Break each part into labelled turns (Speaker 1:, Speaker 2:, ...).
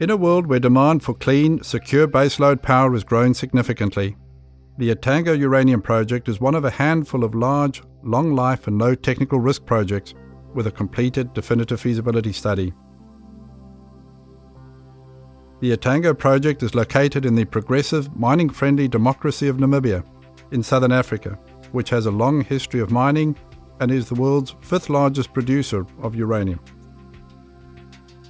Speaker 1: In a world where demand for clean, secure baseload power has grown significantly, the Etango Uranium Project is one of a handful of large, long life and low technical risk projects with a completed definitive feasibility study. The Etango project is located in the progressive, mining friendly democracy of Namibia in southern Africa, which has a long history of mining and is the world's fifth largest producer of uranium.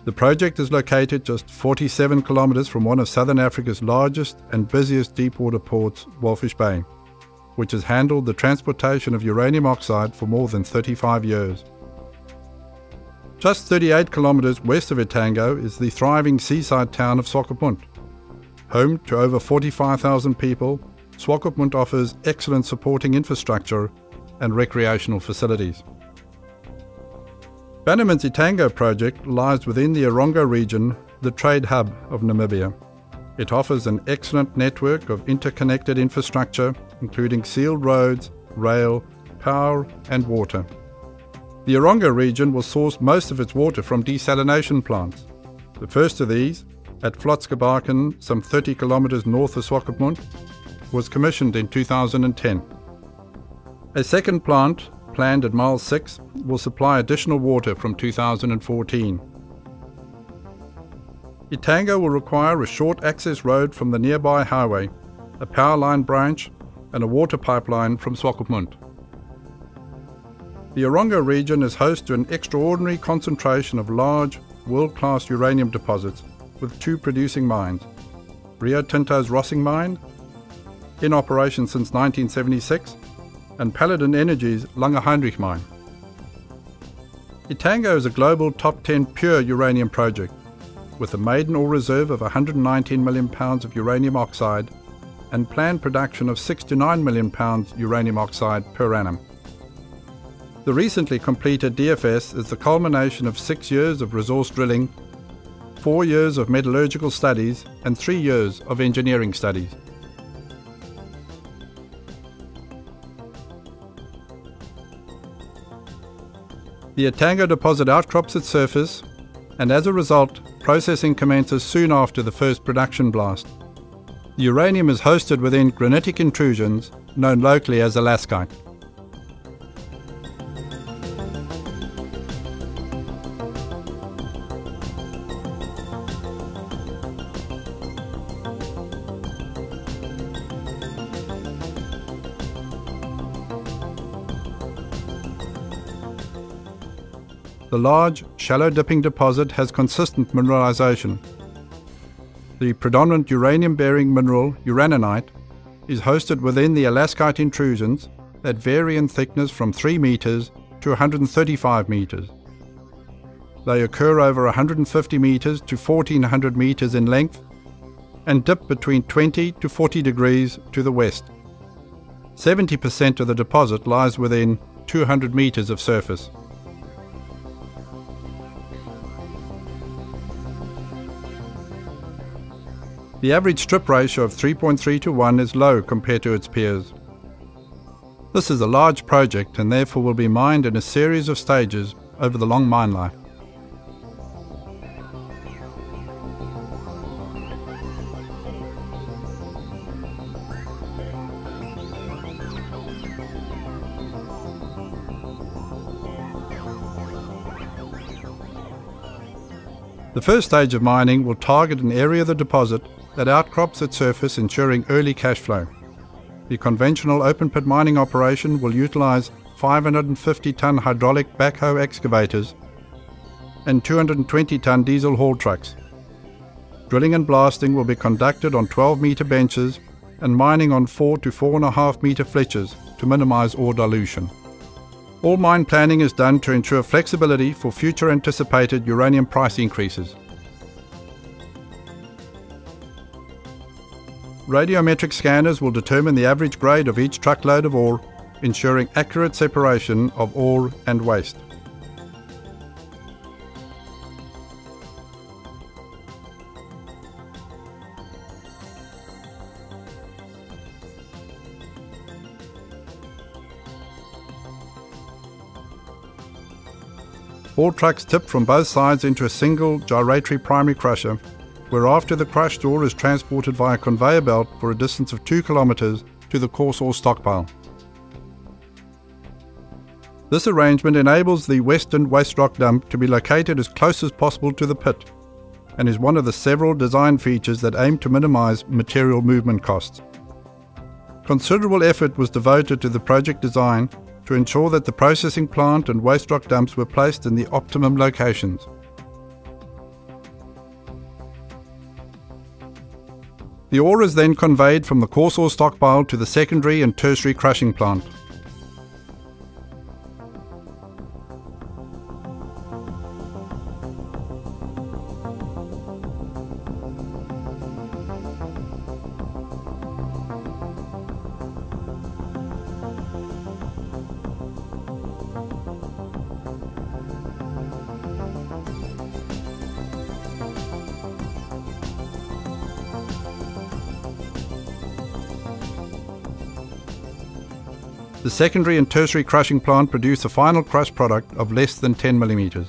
Speaker 1: The project is located just 47 kilometers from one of southern Africa's largest and busiest deepwater ports, Walvis Bay, which has handled the transportation of uranium oxide for more than 35 years. Just 38 kilometers west of Etango is the thriving seaside town of Swakopmund. Home to over 45,000 people, Swakopmund offers excellent supporting infrastructure and recreational facilities. Bannerman's Etango project lies within the Erongo region, the trade hub of Namibia. It offers an excellent network of interconnected infrastructure, including sealed roads, rail, power, and water. The Erongo region will source most of its water from desalination plants. The first of these, at Wlotzkasbaken, some 30 kilometers north of Swakopmund, was commissioned in 2010. A second plant, planned at mile 6, will supply additional water from 2014. Etango will require a short access road from the nearby highway, a power line branch, and a water pipeline from Swakopmund. The Erongo region is host to an extraordinary concentration of large, world-class uranium deposits with two producing mines, Rio Tinto's Rossing mine, in operation since 1976, and Paladin Energy's Langer Heinrich mine. Etango is a global top 10 pure uranium project with a maiden ore reserve of 119 million pounds of uranium oxide and planned production of 6 to 9 million pounds uranium oxide per annum. The recently completed DFS is the culmination of six years of resource drilling, four years of metallurgical studies, and three years of engineering studies. The Etango deposit outcrops its surface, and as a result, processing commences soon after the first production blast. The uranium is hosted within granitic intrusions, known locally as Alaskite. The large, shallow dipping deposit has consistent mineralization. The predominant uranium bearing mineral, uraninite, is hosted within the Alaskite intrusions that vary in thickness from 3 meters to 135 meters. They occur over 150 meters to 1400 meters in length and dip between 20 to 40 degrees to the west. 70% of the deposit lies within 200 meters of surface. The average strip ratio of 3.3 to 1 is low compared to its peers. This is a large project and therefore will be mined in a series of stages over the long mine life. The first stage of mining will target an area of the deposit that outcrops its surface, ensuring early cash flow. The conventional open pit mining operation will utilize 550 ton hydraulic backhoe excavators and 220 ton diesel haul trucks. Drilling and blasting will be conducted on 12 meter benches and mining on 4 to 4.5 meter flitches to minimize ore dilution. All mine planning is done to ensure flexibility for future anticipated uranium price increases. Radiometric scanners will determine the average grade of each truckload of ore, ensuring accurate separation of ore and waste. All trucks tip from both sides into a single gyratory primary crusher whereafter the crushed ore is transported via conveyor belt for a distance of 2 kilometers to the coarse ore stockpile. This arrangement enables the Western Waste Rock Dump to be located as close as possible to the pit and is one of the several design features that aim to minimize material movement costs. Considerable effort was devoted to the project design to ensure that the processing plant and waste rock dumps were placed in the optimum locations. The ore is then conveyed from the coarse ore stockpile to the secondary and tertiary crushing plant. The secondary and tertiary crushing plant produce a final crush product of less than 10 millimeters.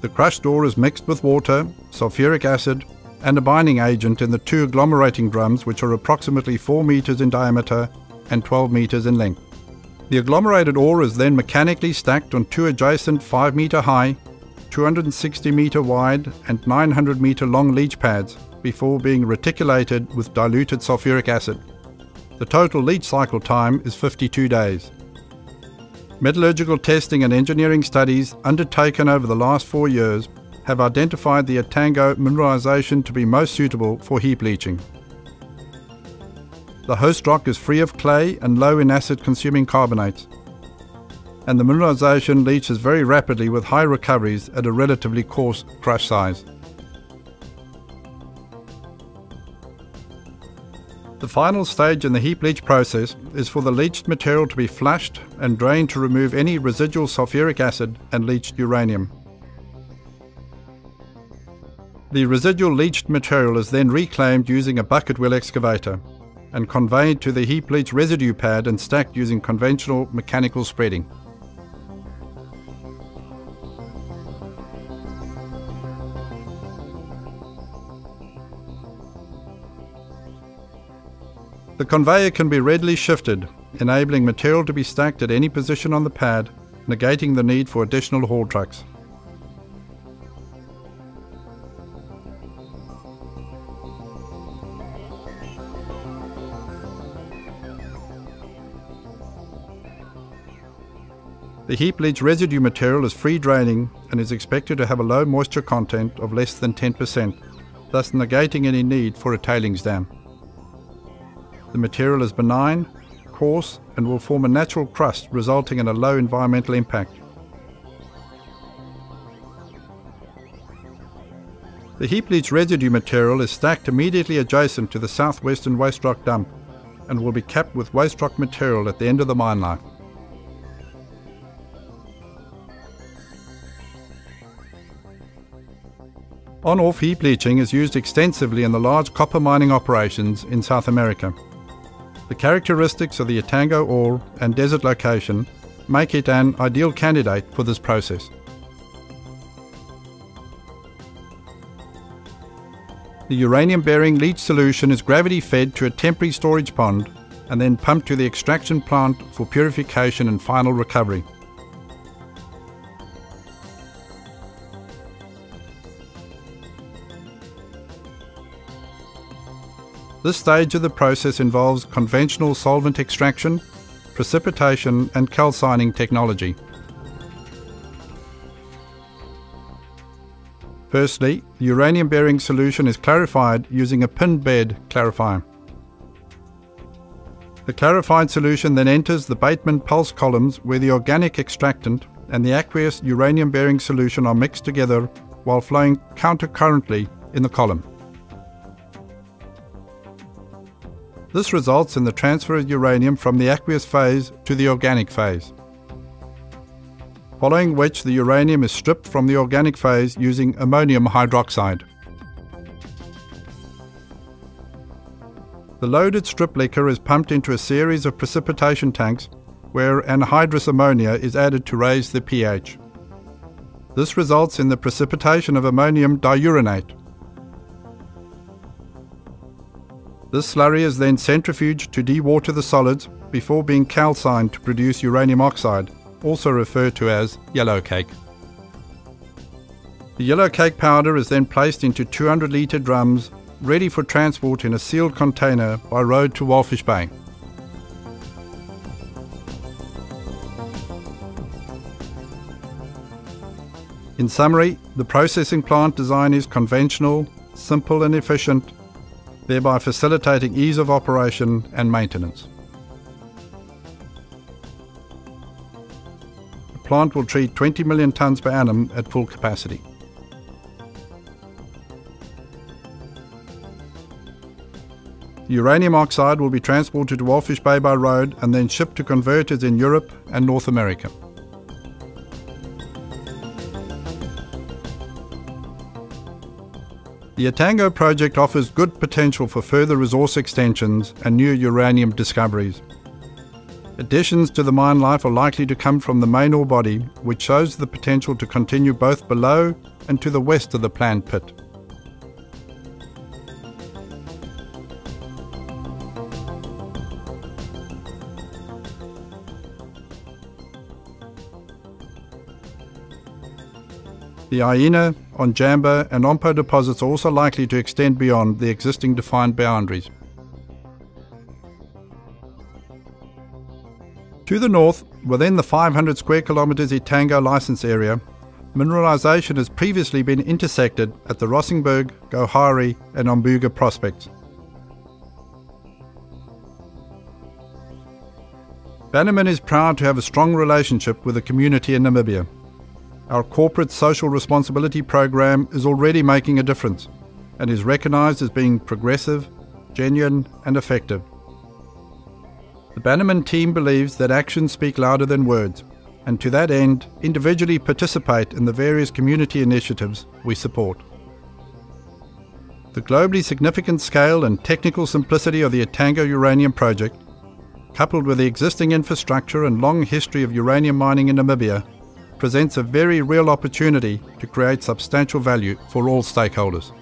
Speaker 1: The crushed ore is mixed with water, sulfuric acid, and a binding agent in the two agglomerating drums which are approximately 4 meters in diameter and 12 meters in length. The agglomerated ore is then mechanically stacked on two adjacent 5 meter high 260 meter wide and 900 meter long leach pads before being reticulated with diluted sulfuric acid. The total leach cycle time is 52 days. Metallurgical testing and engineering studies undertaken over the last four years have identified the Etango mineralization to be most suitable for heap leaching. The host rock is free of clay and low in acid consuming carbonates and the mineralization leaches very rapidly with high recoveries at a relatively coarse crush size. The final stage in the heap leach process is for the leached material to be flushed and drained to remove any residual sulfuric acid and leached uranium. The residual leached material is then reclaimed using a bucket wheel excavator and conveyed to the heap leach residue pad and stacked using conventional mechanical spreading. The conveyor can be readily shifted, enabling material to be stacked at any position on the pad, negating the need for additional haul trucks. The heap leach residue material is free draining and is expected to have a low moisture content of less than 10%, thus negating any need for a tailings dam. The material is benign, coarse, and will form a natural crust, resulting in a low environmental impact. The heap leach residue material is stacked immediately adjacent to the southwestern waste rock dump and will be capped with waste rock material at the end of the mine life. On-off heap leaching is used extensively in the large copper mining operations in South America. The characteristics of the Etango ore and desert location make it an ideal candidate for this process. The uranium bearing leach solution is gravity fed to a temporary storage pond and then pumped to the extraction plant for purification and final recovery. This stage of the process involves conventional solvent extraction, precipitation and calcining technology. Firstly, the uranium bearing solution is clarified using a pin bed clarifier. The clarified solution then enters the Bateman pulse columns where the organic extractant and the aqueous uranium bearing solution are mixed together while flowing countercurrently in the column. This results in the transfer of uranium from the aqueous phase to the organic phase. Following which the uranium is stripped from the organic phase using ammonium hydroxide. The loaded strip liquor is pumped into a series of precipitation tanks where anhydrous ammonia is added to raise the pH. This results in the precipitation of ammonium diuranate. This slurry is then centrifuged to dewater the solids before being calcined to produce uranium oxide, also referred to as yellow cake. The yellow cake powder is then placed into 200 litre drums ready for transport in a sealed container by road to Walvis Bay. In summary, the processing plant design is conventional, simple and efficient, thereby facilitating ease of operation and maintenance. The plant will treat 20 million tonnes per annum at full capacity. Uranium oxide will be transported to Walvis Bay by road and then shipped to converters in Europe and North America. The Etango project offers good potential for further resource extensions and new uranium discoveries. Additions to the mine life are likely to come from the main ore body, which shows the potential to continue both below and to the west of the planned pit. The Aina, Onjamba and Ompo deposits are also likely to extend beyond the existing defined boundaries. To the north, within the 500 square kilometres Etango license area, mineralisation has previously been intersected at the Rossingberg, Gohari and Ombuga prospects. Bannerman is proud to have a strong relationship with the community in Namibia. Our corporate social responsibility program is already making a difference and is recognised as being progressive, genuine, and effective. The Bannerman team believes that actions speak louder than words, and to that end, individually participate in the various community initiatives we support. The globally significant scale and technical simplicity of the Etango uranium project, coupled with the existing infrastructure and long history of uranium mining in Namibia, presents a very real opportunity to create substantial value for all stakeholders.